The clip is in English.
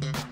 you